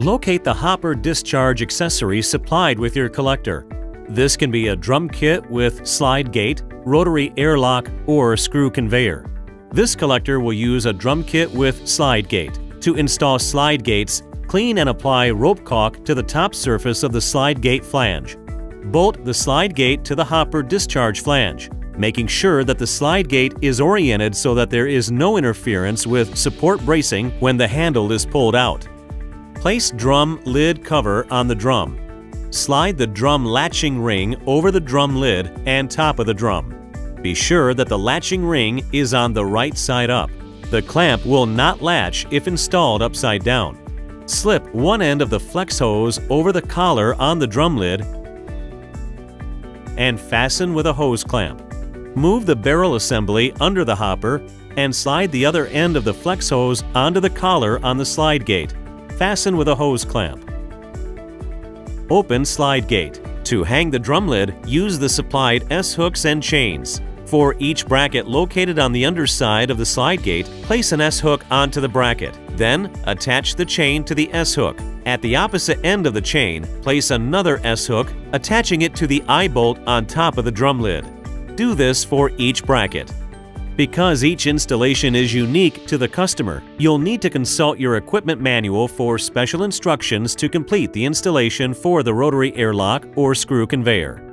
Locate the hopper discharge accessory supplied with your collector. This can be a drum kit with slide gate, rotary airlock, or screw conveyor. This collector will use a drum kit with slide gate. To install slide gates, clean and apply rope caulk to the top surface of the slide gate flange. Bolt the slide gate to the hopper discharge flange, making sure that the slide gate is oriented so that there is no interference with support bracing when the handle is pulled out. Place drum lid cover on the drum. Slide the drum latching ring over the drum lid and top of the drum. Be sure that the latching ring is on the right side up. The clamp will not latch if installed upside down. Slip one end of the flex hose over the collar on the drum lid and fasten with a hose clamp. Move the barrel assembly under the hopper and slide the other end of the flex hose onto the collar on the slide gate. Fasten with a hose clamp. Open slide gate. To hang the drum lid, use the supplied S-hooks and chains. For each bracket located on the underside of the slide gate, place an S-hook onto the bracket. Then, attach the chain to the S-hook. At the opposite end of the chain, place another S-hook, attaching it to the eye-bolt on top of the drum lid. Do this for each bracket. Because each installation is unique to the customer, you'll need to consult your equipment manual for special instructions to complete the installation for the rotary airlock or screw conveyor.